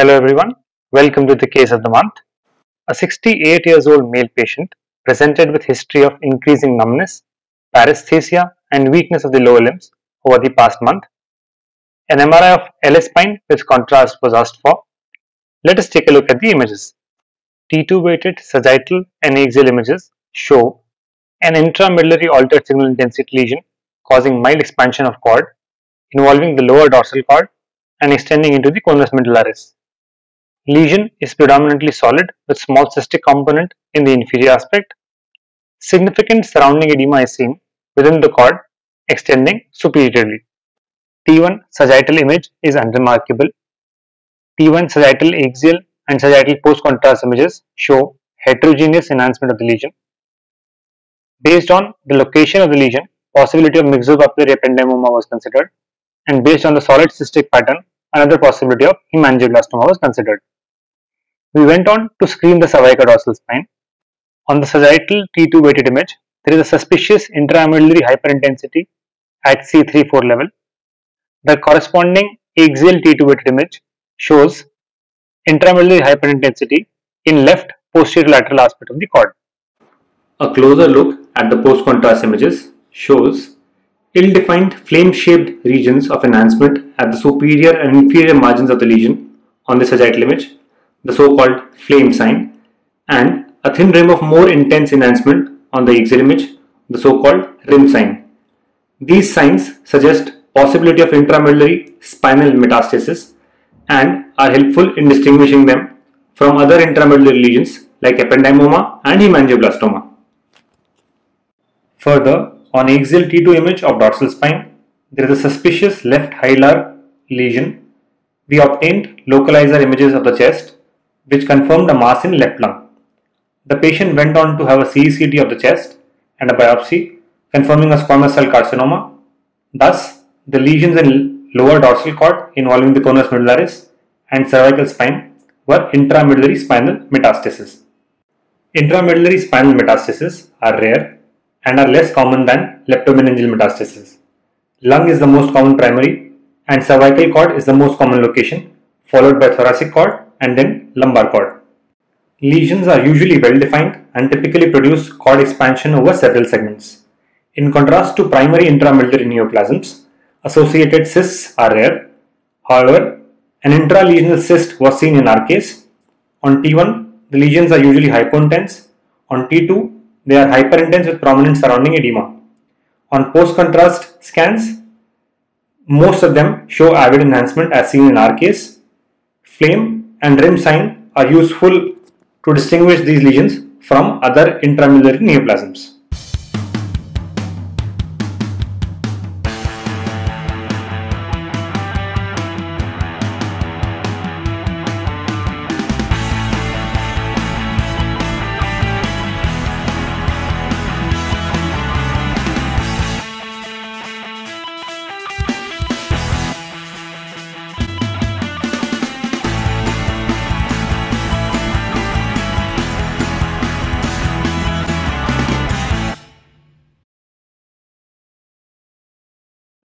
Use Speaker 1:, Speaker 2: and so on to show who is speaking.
Speaker 1: Hello everyone, welcome to the case of the month. A 68 years old male patient presented with history of increasing numbness, paresthesia and weakness of the lower limbs over the past month. An MRI of LS spine with contrast was asked for. Let us take a look at the images. T2 weighted sagittal and axial images show an intramedullary altered signal intensity lesion causing mild expansion of cord involving the lower dorsal cord and extending into the conus medullaris. Lesion is predominantly solid with small cystic component in the inferior aspect. Significant surrounding edema is seen within the cord extending superiorly. T1 sagittal image is unremarkable. T1 sagittal axial and sagittal post-contrast images show heterogeneous enhancement of the lesion. Based on the location of the lesion, possibility of myxopapillary ependymoma was considered and based on the solid cystic pattern, another possibility of hemangioblastoma was considered. We went on to screen the cervicodorsal spine. On the sagittal T2 weighted image, there is a suspicious intramedullary hyperintensity at C3-4 level. The corresponding axial T2 weighted image shows intramedullary hyperintensity in left posterior lateral aspect of the cord.
Speaker 2: A closer look at the post-contrast images shows ill-defined flame-shaped regions of enhancement at the superior and inferior margins of the lesion on the sagittal image, the so-called flame sign, and a thin rim of more intense enhancement on the axial image, the so-called rim sign. These signs suggest possibility of intramedullary spinal metastasis and are helpful in distinguishing them from other intramedullary lesions like ependymoma and hemangioblastoma. Further, on axial T2 image of dorsal spine, there is a suspicious left hilar lesion. We obtained localizer images of the chest which confirmed a mass in left lung. The patient went on to have a CECT of the chest and a biopsy confirming a squamous cell carcinoma. Thus, the lesions in lower dorsal cord involving the conus medullaris and cervical spine were intramedullary spinal metastases. Intramedullary spinal metastases are rare and are less common than leptomeningeal metastases. Lung is the most common primary and cervical cord is the most common location followed by thoracic cord and then lumbar cord. Lesions are usually well defined and typically produce cord expansion over several segments. In contrast to primary intramedullary neoplasms, associated cysts are rare. However, an intralesional cyst was seen in our case. On T1, the lesions are usually hypointense. On T2, they are hyperintense with prominent surrounding edema. On post-contrast scans, most of them show avid enhancement as seen in our case. Flame and rim sign are useful to distinguish these lesions from other intramedullary neoplasms.